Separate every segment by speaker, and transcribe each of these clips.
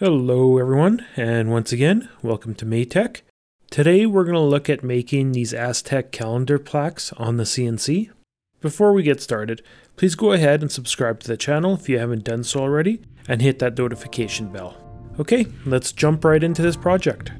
Speaker 1: Hello everyone, and once again, welcome to MakeTech. Today we're going to look at making these Aztec calendar plaques on the CNC. Before we get started, please go ahead and subscribe to the channel if you haven't done so already, and hit that notification bell. Okay, let's jump right into this project.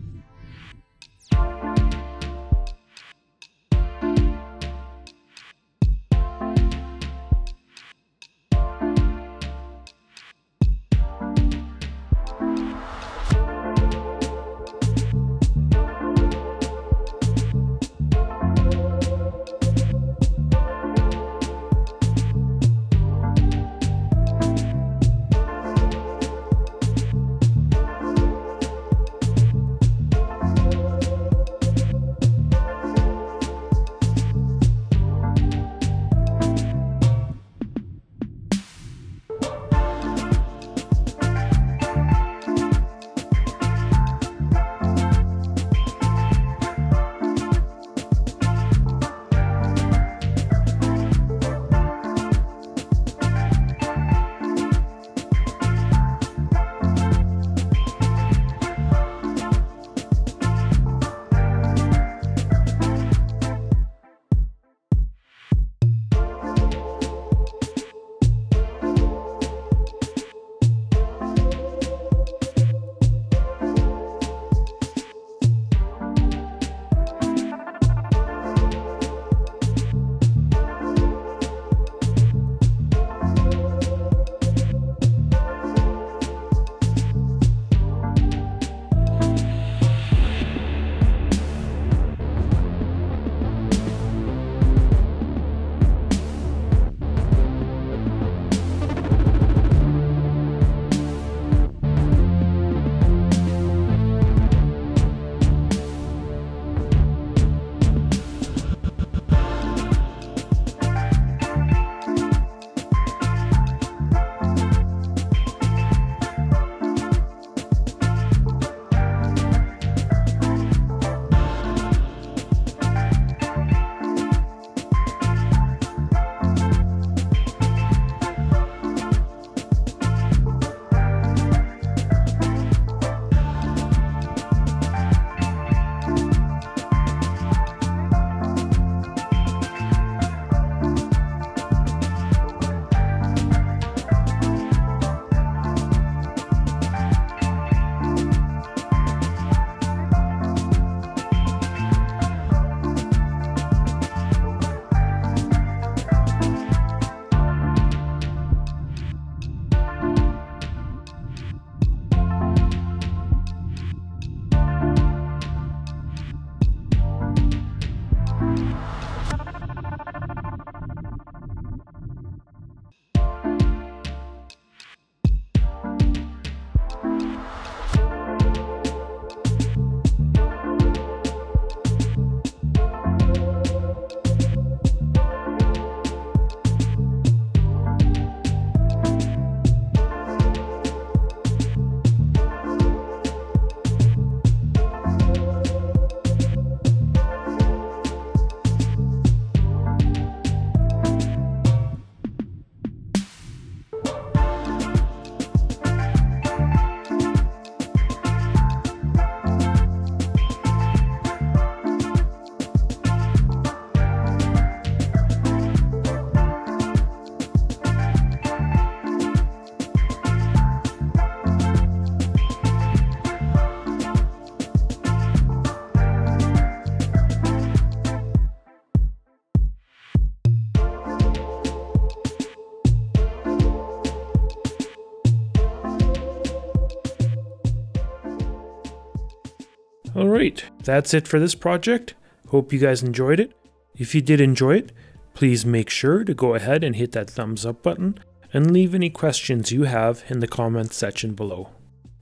Speaker 1: Alright, that's it for this project. Hope you guys enjoyed it. If you did enjoy it, please make sure to go ahead and hit that thumbs up button and leave any questions you have in the comments section below.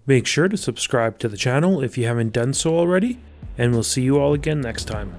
Speaker 1: Make sure to subscribe to the channel if you haven't done so already, and we'll see you all again next time.